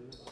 해야지.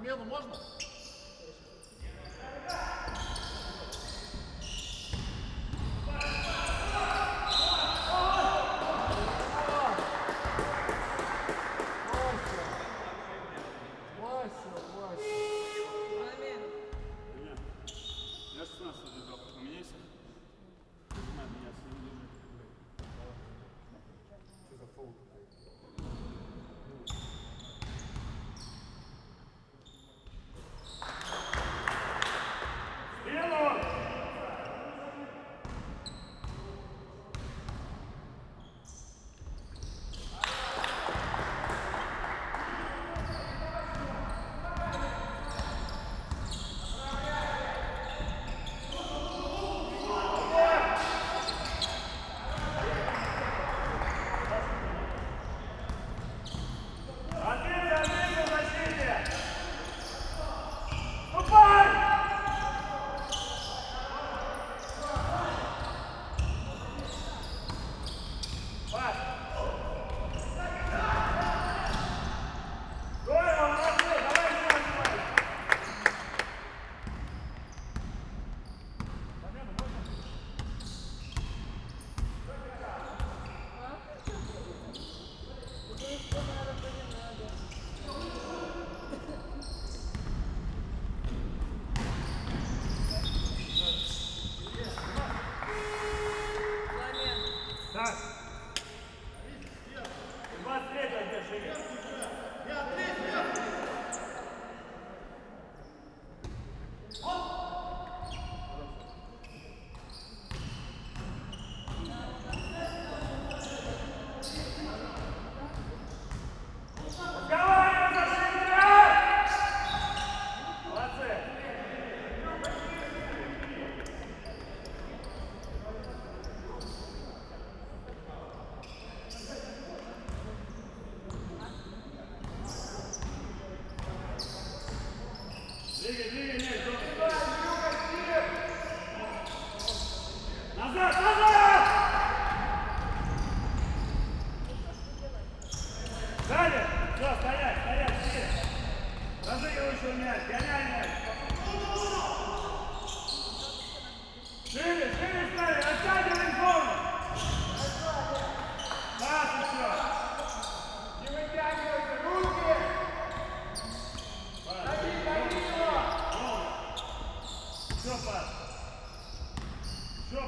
Замену можно?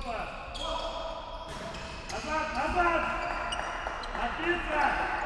Назад, назад! Отлично!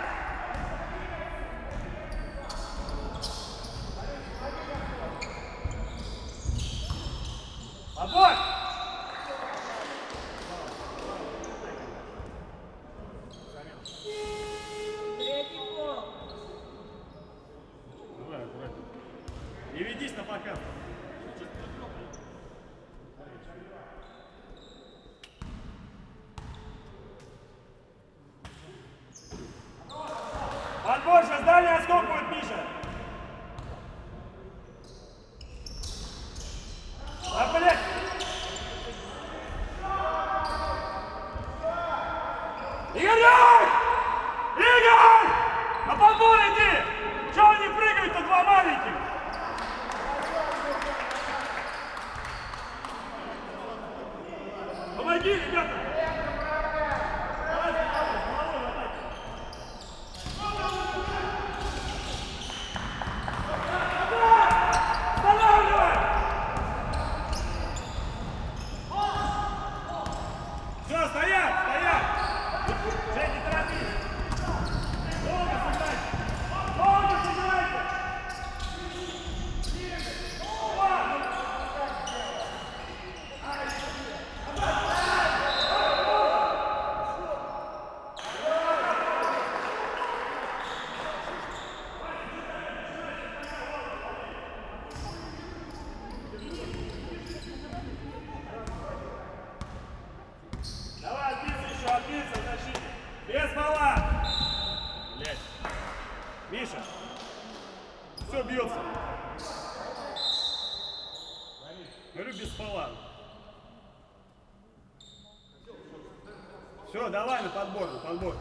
давай на подбор, на подбор.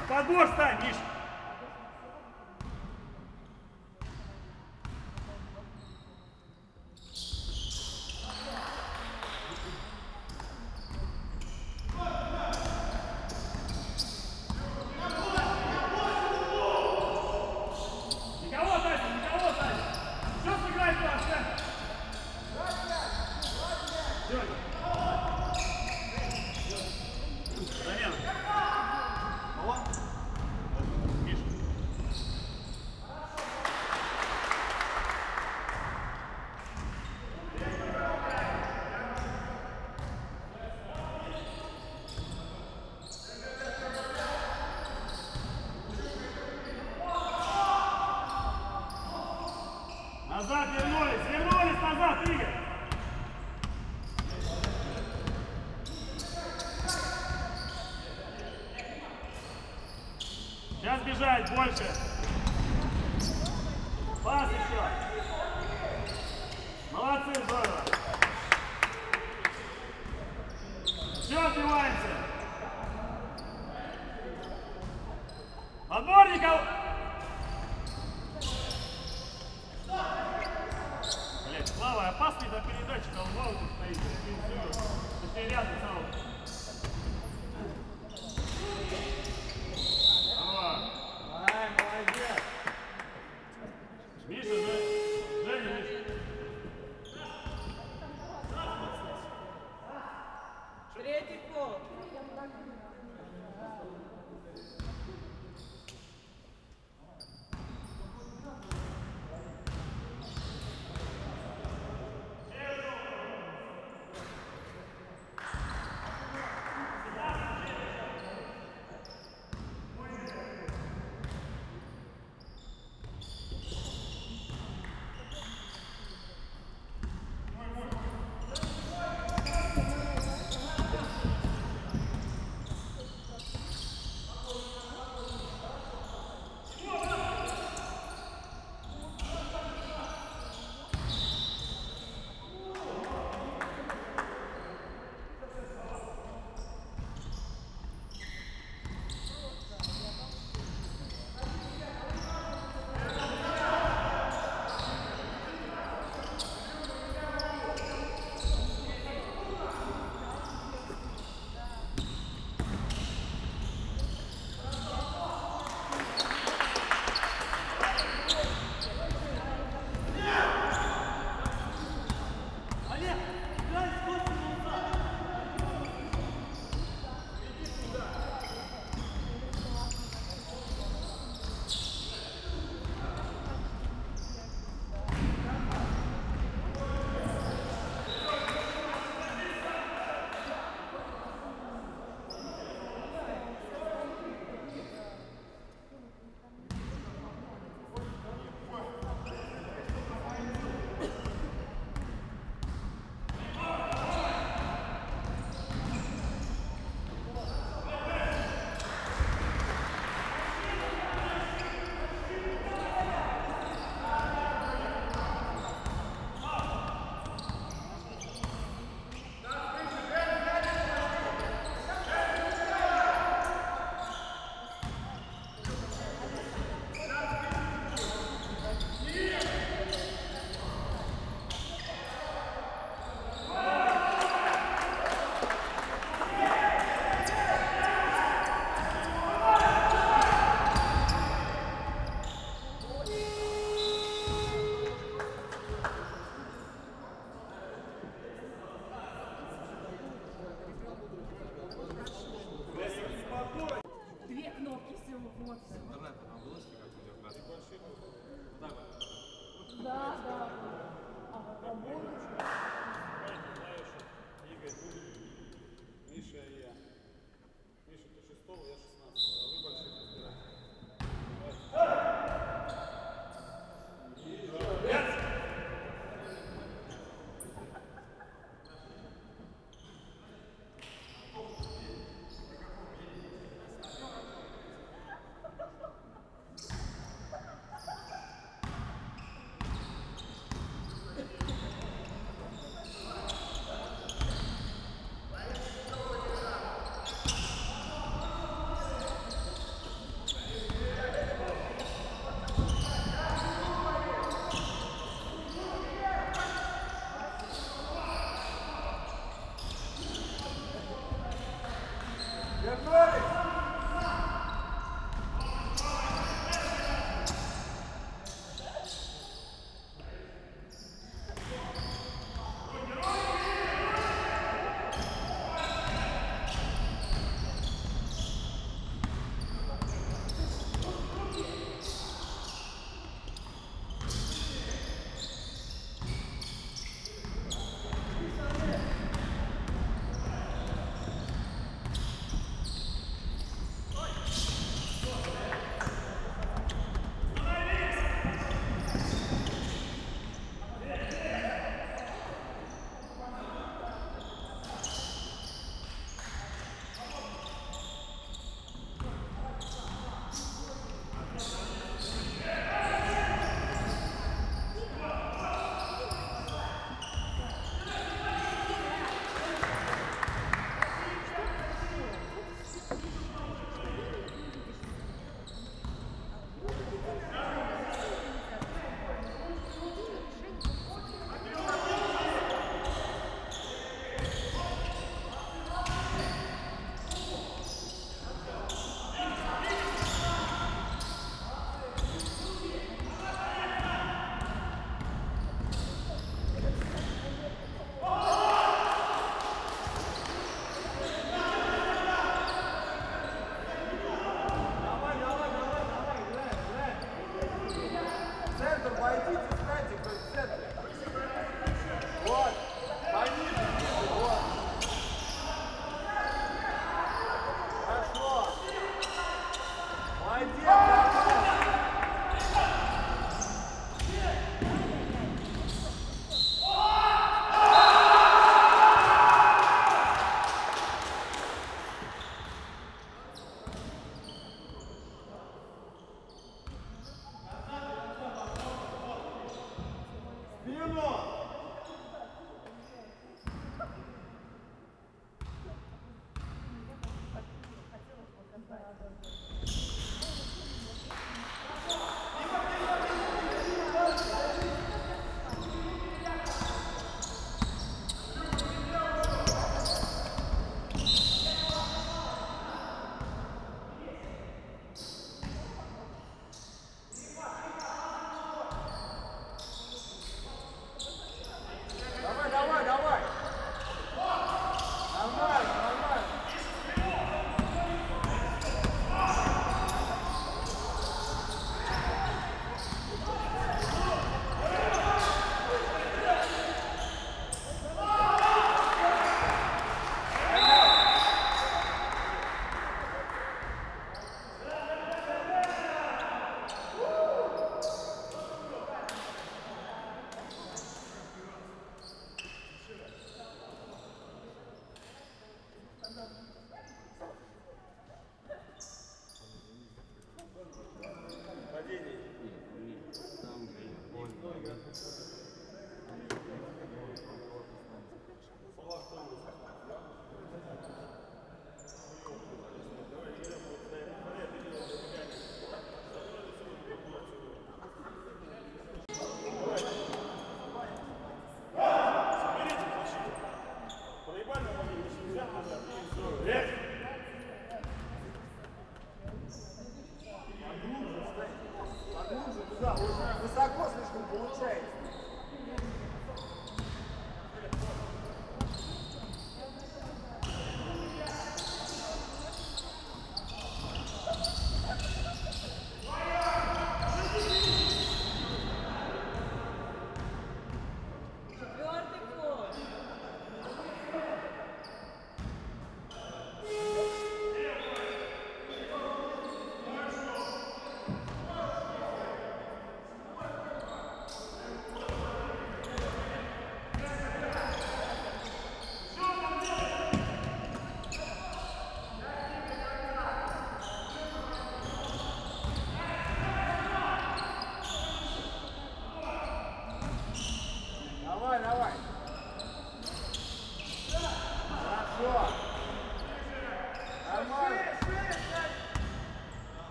На подбор стань, Миша. кисти вот. Интернет там выложки как идет, да? Да, да. А, работаешь? Игорь,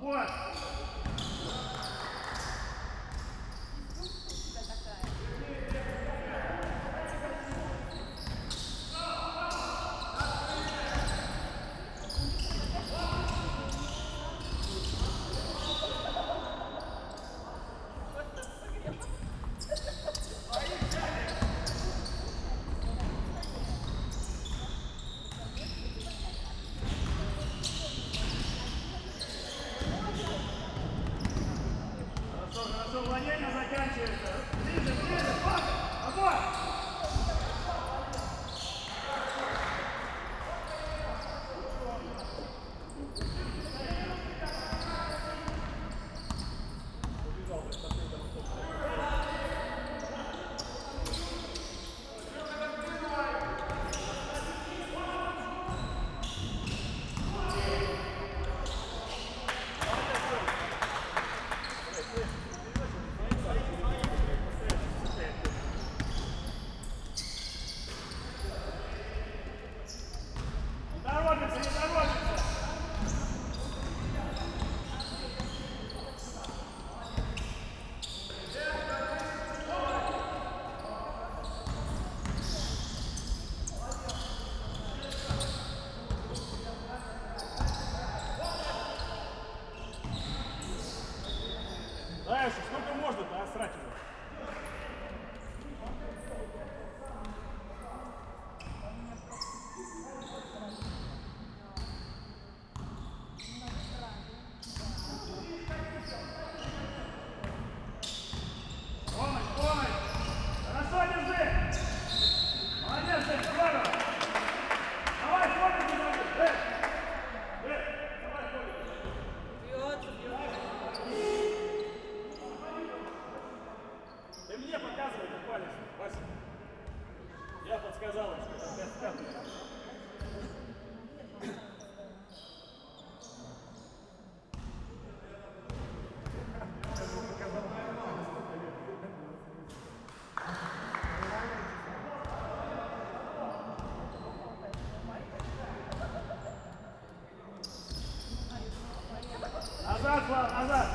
what? Назад, Слав,